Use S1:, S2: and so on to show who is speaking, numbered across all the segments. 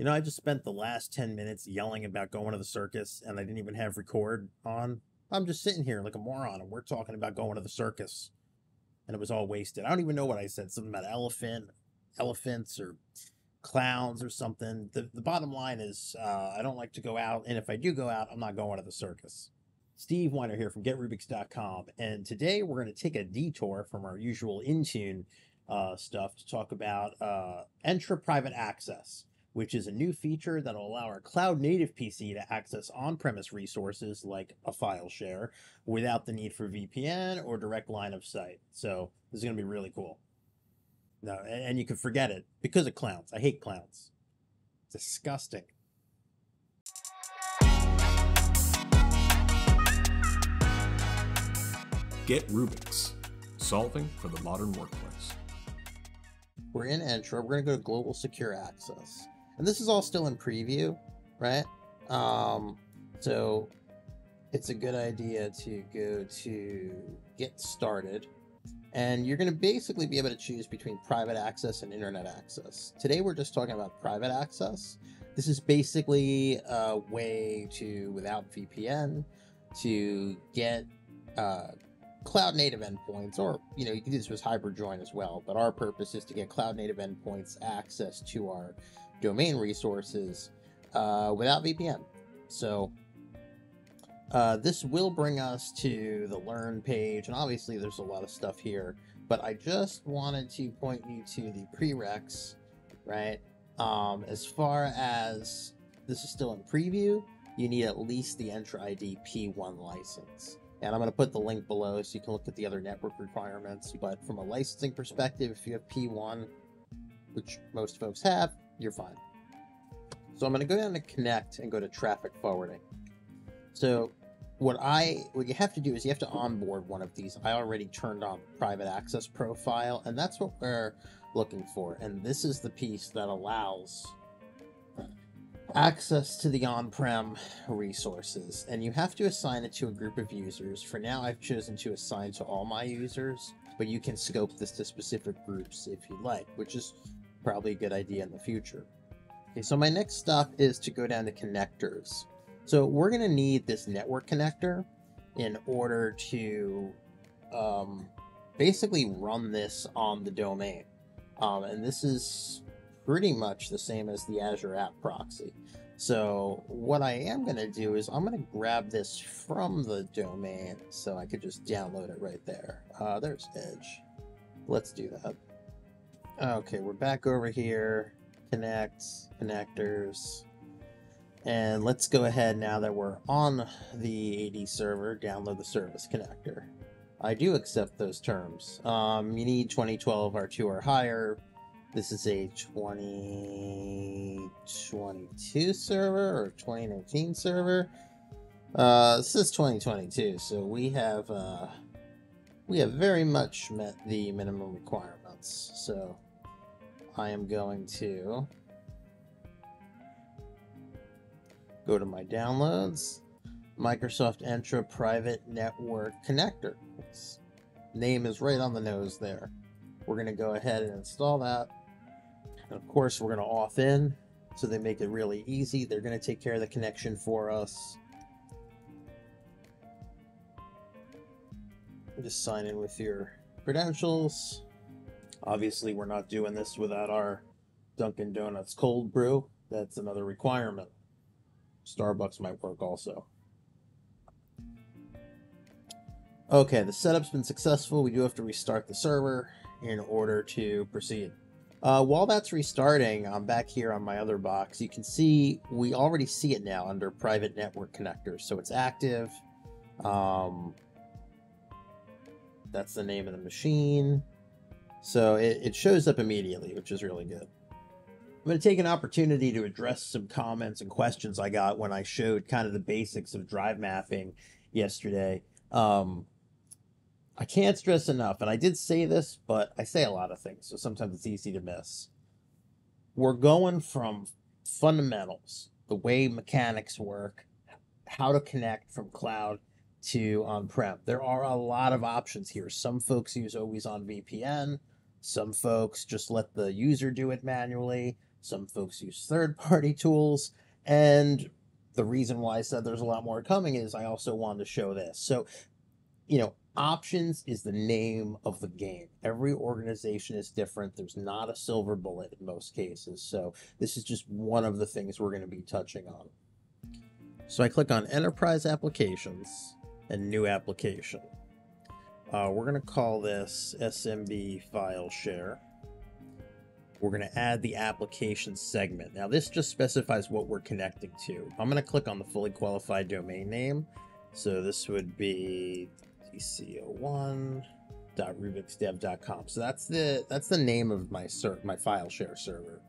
S1: You know, I just spent the last 10 minutes yelling about going to the circus and I didn't even have record on. I'm just sitting here like a moron and we're talking about going to the circus. And it was all wasted. I don't even know what I said. Something about elephant, elephants or clowns or something. The, the bottom line is uh, I don't like to go out. And if I do go out, I'm not going to the circus. Steve Weiner here from GetRubix.com. And today we're going to take a detour from our usual Intune uh, stuff to talk about uh, Private Access which is a new feature that will allow our cloud native PC to access on premise resources like a file share without the need for VPN or direct line of sight. So, this is going to be really cool. No, and you can forget it because of clowns. I hate clowns. Disgusting.
S2: Get Rubix solving for the modern workplace.
S1: We're in Entra. We're going to go to Global Secure Access and this is all still in preview, right? Um, so it's a good idea to go to get started and you're going to basically be able to choose between private access and internet access. Today we're just talking about private access. This is basically a way to, without VPN, to get uh, cloud native endpoints, or you know, you can do this with Hybrid Join as well. But our purpose is to get cloud native endpoints access to our domain resources uh, without VPN. So uh, this will bring us to the learn page, and obviously there's a lot of stuff here, but I just wanted to point you to the prereqs, right? Um, as far as this is still in preview, you need at least the Entra ID P1 license. And I'm going to put the link below so you can look at the other network requirements. But from a licensing perspective, if you have P1, which most folks have, you're fine. So I'm going to go down to connect and go to traffic forwarding. So what I what you have to do is you have to onboard one of these. I already turned on private access profile, and that's what we're looking for. And this is the piece that allows access to the on-prem resources and you have to assign it to a group of users for now i've chosen to assign to all my users but you can scope this to specific groups if you like which is probably a good idea in the future. Okay, so my next stop is to go down to connectors. So we're going to need this network connector in order to um, basically run this on the domain. Um, and this is pretty much the same as the Azure App Proxy. So what I am going to do is I'm going to grab this from the domain so I could just download it right there. Uh, there's Edge. Let's do that. Okay, we're back over here. Connect, connectors. And let's go ahead now that we're on the AD server, download the service connector. I do accept those terms. Um, you need 2012 R2 or higher. This is a 2022 server or 2019 server. Uh, this is 2022, so we have uh, we have very much met the minimum requirements. So I am going to go to my downloads, Microsoft Entra Private Network Connector. Its name is right on the nose there. We're going to go ahead and install that. And of course, we're going to auth in, so they make it really easy. They're going to take care of the connection for us. Just sign in with your credentials. Obviously, we're not doing this without our Dunkin' Donuts cold brew. That's another requirement. Starbucks might work also. Okay, the setup's been successful. We do have to restart the server in order to proceed. Uh, while that's restarting, I'm back here on my other box. You can see, we already see it now under private network connectors. So it's active. Um, that's the name of the machine. So it, it shows up immediately, which is really good. I'm going to take an opportunity to address some comments and questions I got when I showed kind of the basics of drive mapping yesterday. Um, I can't stress enough, and I did say this, but I say a lot of things, so sometimes it's easy to miss. We're going from fundamentals, the way mechanics work, how to connect from cloud to on prem. There are a lot of options here. Some folks use always on VPN, some folks just let the user do it manually. Some folks use third party tools. And the reason why I said there's a lot more coming is I also wanted to show this. So, you know, options is the name of the game. Every organization is different. There's not a silver bullet in most cases. So, this is just one of the things we're going to be touching on. So, I click on Enterprise Applications and New Application. Uh, we're going to call this SMB File Share we're going to add the application segment. Now, this just specifies what we're connecting to. I'm going to click on the fully qualified domain name. So this would be dc01.rubixdev.com. So that's the that's the name of my my file share server.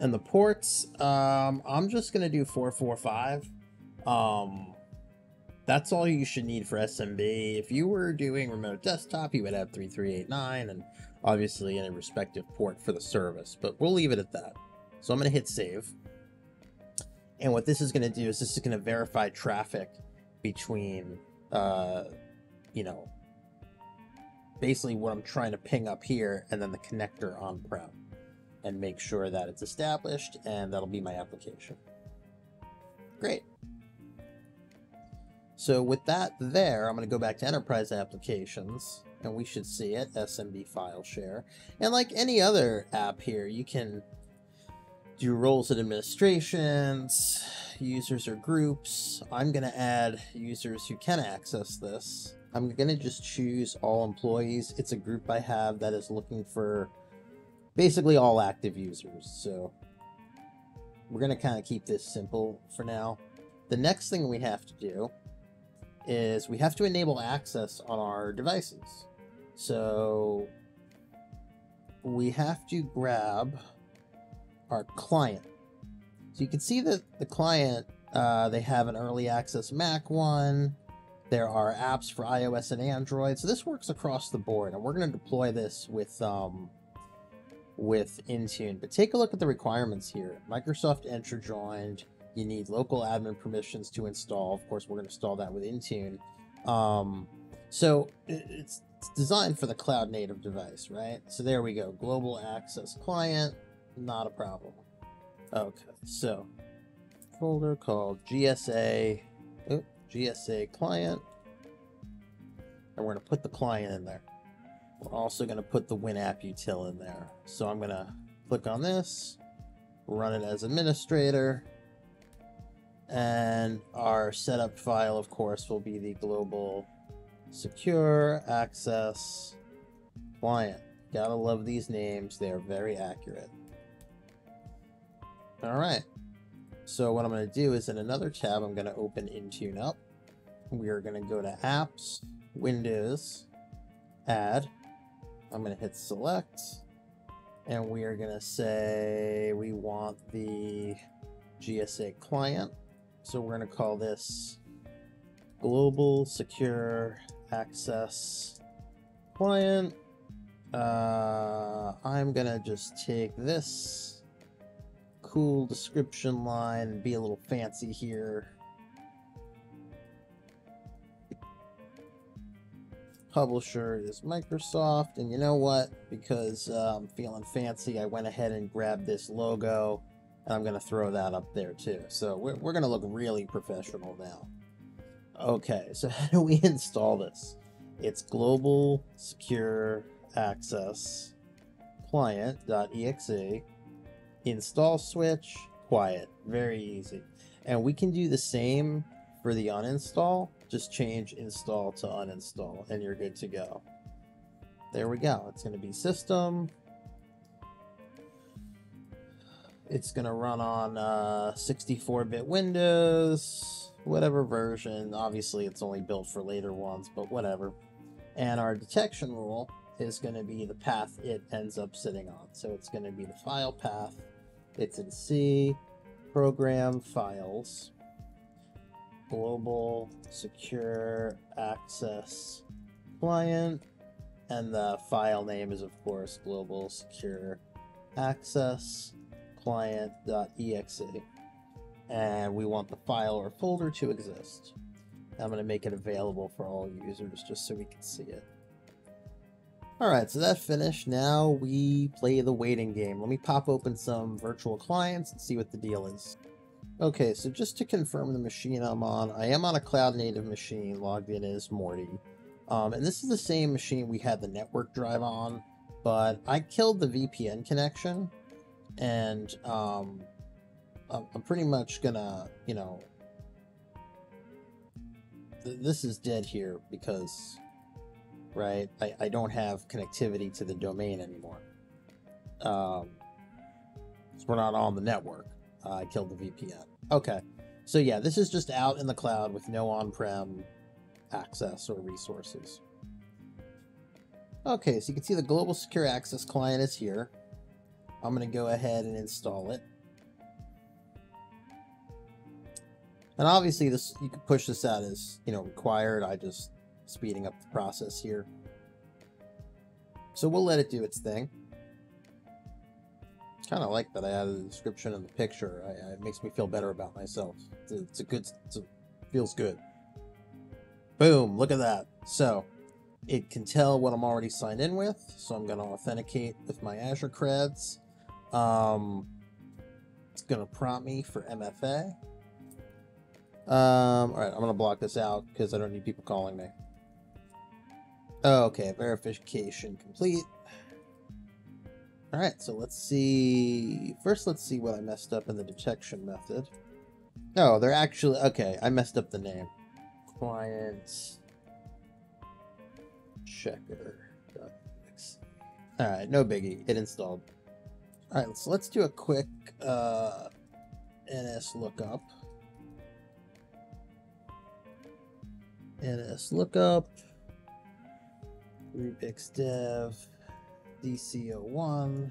S1: And the ports, um, I'm just going to do 445. Um, that's all you should need for SMB. If you were doing remote desktop, you would have 3389 and obviously in a respective port for the service, but we'll leave it at that. So I'm going to hit save. And what this is going to do is this is going to verify traffic between, uh, you know, basically what I'm trying to ping up here and then the connector on-prem and make sure that it's established and that'll be my application. Great. So with that there, I'm going to go back to enterprise applications and we should see it, SMB file share. And like any other app here, you can do roles and administrations, users or groups. I'm going to add users who can access this. I'm going to just choose all employees. It's a group I have that is looking for basically all active users. So we're going to kind of keep this simple for now. The next thing we have to do is we have to enable access on our devices. So we have to grab our client. So you can see that the client, uh, they have an early access Mac one. There are apps for iOS and Android. So this works across the board. And we're going to deploy this with, um, with Intune. But take a look at the requirements here. Microsoft Entra joined. You need local admin permissions to install. Of course, we're going to install that with Intune. Um, so it's designed for the cloud native device, right? So there we go. Global access client, not a problem. Okay, so folder called GSA, oh, GSA client, and we're going to put the client in there. We're also going to put the WinApp util in there. So I'm going to click on this, run it as administrator, and our setup file, of course, will be the global Secure access client. Gotta love these names. They are very accurate. All right. So what I'm going to do is in another tab, I'm going to open Intune up. We are going to go to Apps, Windows, Add. I'm going to hit Select. And we are going to say we want the GSA client. So we're going to call this Global Secure access client. Uh, I'm gonna just take this cool description line and be a little fancy here. Publisher is Microsoft, and you know what? Because uh, I'm feeling fancy, I went ahead and grabbed this logo, and I'm gonna throw that up there too. So we're, we're gonna look really professional now. Okay, so how do we install this? It's global secure access client.exe install switch quiet very easy and we can do the same for the uninstall just change install to uninstall and you're good to go there we go it's going to be system it's going to run on 64-bit uh, windows whatever version. Obviously, it's only built for later ones, but whatever. And our detection rule is going to be the path it ends up sitting on. So it's going to be the file path. It's in C, program files, global secure access client, and the file name is, of course, global secure access client.exe and we want the file or folder to exist. I'm going to make it available for all users just so we can see it. Alright, so that finished. Now we play the waiting game. Let me pop open some virtual clients and see what the deal is. Okay, so just to confirm the machine I'm on, I am on a cloud native machine logged in as Morty. Um, and this is the same machine we had the network drive on, but I killed the VPN connection and um, I'm pretty much gonna, you know, th this is dead here because right? I, I don't have connectivity to the domain anymore. Um, so we're not on the network. Uh, I killed the VPN. Okay. So yeah, this is just out in the cloud with no on-prem access or resources. Okay, so you can see the Global Secure Access client is here. I'm going to go ahead and install it. And obviously this you can push this out as, you know, required. I just speeding up the process here. So we'll let it do its thing. Kind of like that I added the description and the picture. I, it makes me feel better about myself. It's a, it's a good, it's a, feels good. Boom, look at that. So it can tell what I'm already signed in with. So I'm going to authenticate with my Azure creds. Um, it's going to prompt me for MFA. Um, all right, I'm going to block this out because I don't need people calling me. Okay, verification complete. Alright, so let's see... First, let's see what I messed up in the detection method. Oh, they're actually... Okay, I messed up the name. Client... Checker. Alright, no biggie. It installed. Alright, so let's do a quick uh, NS lookup. NS lookup. Rubix dev, DC01,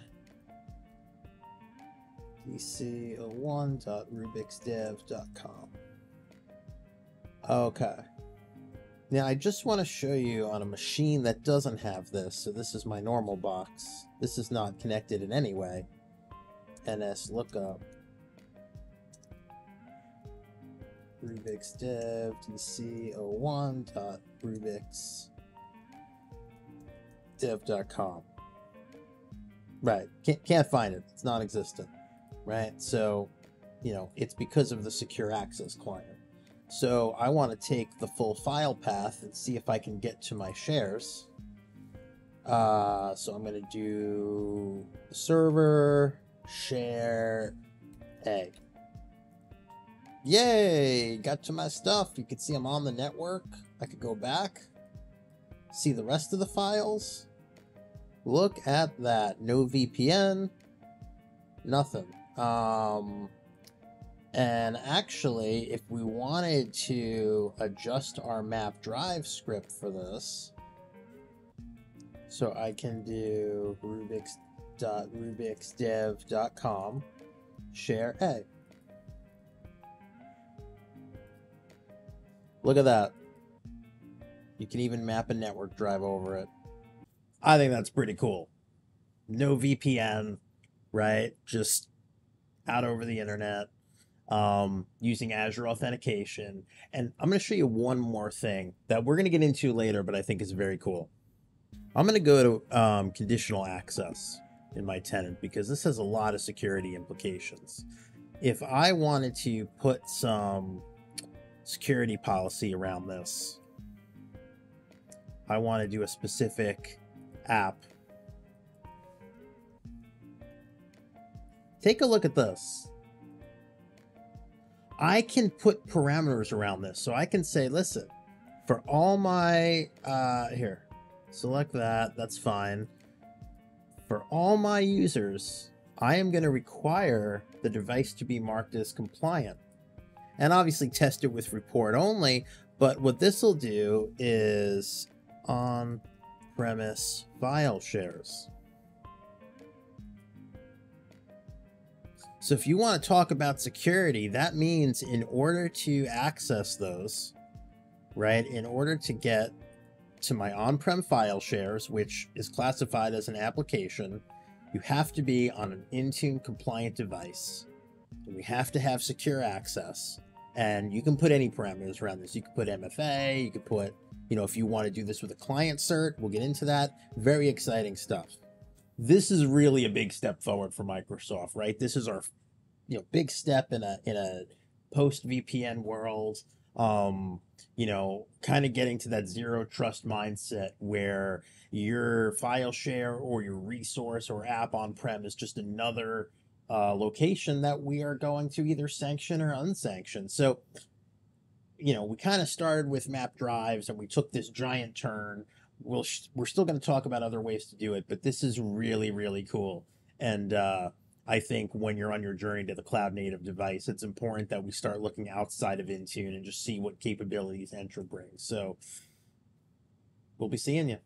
S1: dc01.rubixdev.com. Okay. Now I just want to show you on a machine that doesn't have this, so this is my normal box. This is not connected in any way. NS lookup. Rubix dev dc01.rubix dev.com. Right. Can't, can't find it. It's non existent. Right. So, you know, it's because of the secure access client. So I want to take the full file path and see if I can get to my shares. Uh, so I'm going to do server, share, A. Yay! Got to my stuff. You can see I'm on the network. I could go back see the rest of the files. Look at that. No VPN. Nothing. Um, and actually, if we wanted to adjust our map drive script for this, so I can do rubix.rubixdev.com share A. Look at that. You can even map a network drive over it. I think that's pretty cool. No VPN, right? Just out over the internet um, using Azure authentication. And I'm going to show you one more thing that we're going to get into later, but I think is very cool. I'm going to go to um, conditional access in my tenant because this has a lot of security implications. If I wanted to put some security policy around this, I want to do a specific app. Take a look at this. I can put parameters around this. So I can say, listen, for all my, uh, here, select that. That's fine. For all my users, I am going to require the device to be marked as compliant. And obviously test it with report only. But what this will do is on premise file shares. So if you want to talk about security, that means in order to access those, right, in order to get to my on-prem file shares, which is classified as an application, you have to be on an Intune compliant device. We have to have secure access. And you can put any parameters around this. You can put MFA, you could put you know, if you want to do this with a client cert, we'll get into that. Very exciting stuff. This is really a big step forward for Microsoft, right? This is our, you know, big step in a in a post VPN world. Um, you know, kind of getting to that zero trust mindset where your file share or your resource or app on prem is just another uh, location that we are going to either sanction or unsanction. So, you know, we kind of started with map drives and we took this giant turn. We'll sh- we're still going to talk about other ways to do it, but this is really really cool. And uh, I think when you're on your journey to the cloud native device, it's important that we start looking outside of Intune and just see what capabilities Entra brings. So we'll be seeing you.